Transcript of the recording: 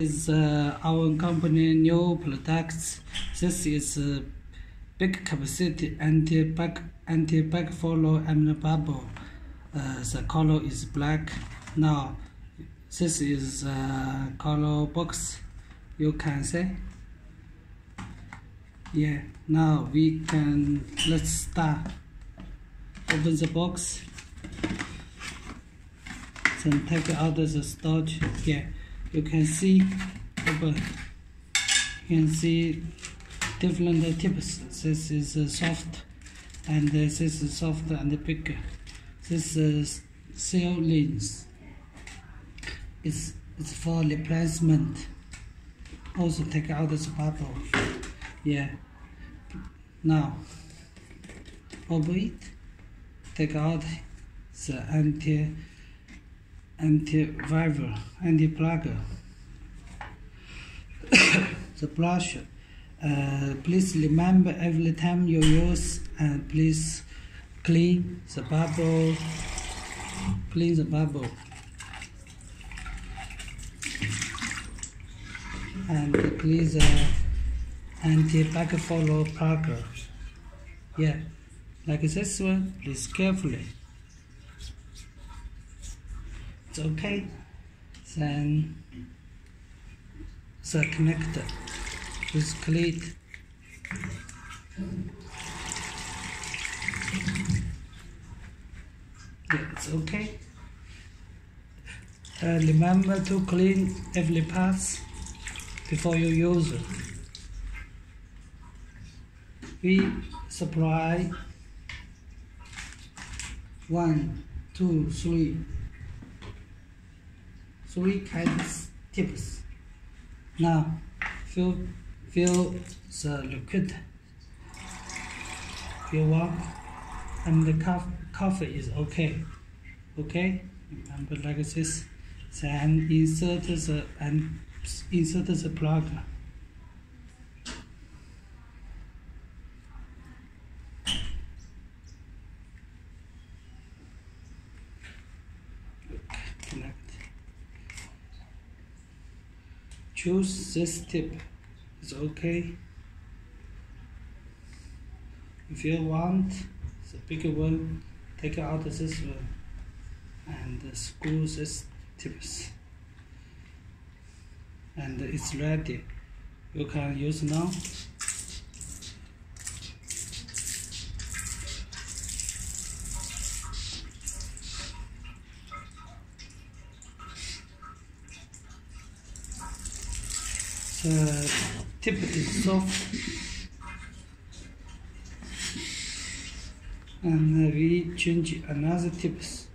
is uh, our company new products. This is uh, big capacity anti-back anti-backflow and bubble. Uh, the color is black. Now this is uh, color box. You can see. Yeah. Now we can let's start. Open the box. Then take out the storage. Yeah you can see open you can see different tips this is uh, soft and this is soft and bigger this is seal lens. It's it's for replacement. Also take out the bubble yeah. Now open it take out the anti anti-viral, anti-plug. the brush. Uh, please remember every time you use and uh, please clean the bubble. Clean the bubble. And clean the anti-backflow plug. Yeah, like this one, please carefully it's okay then the connector is clean yeah, it's okay. Uh, remember to clean every part before you use it. We supply one two three three kinds of tips. Now fill fill the liquid you want and the coffee is okay. Okay? Remember like this. Then insert the and insert the plug. Choose this tip it's okay. If you want the bigger one take out this one and uh, screw this tips. And it's ready. You can use now the tip is soft. And we change another tips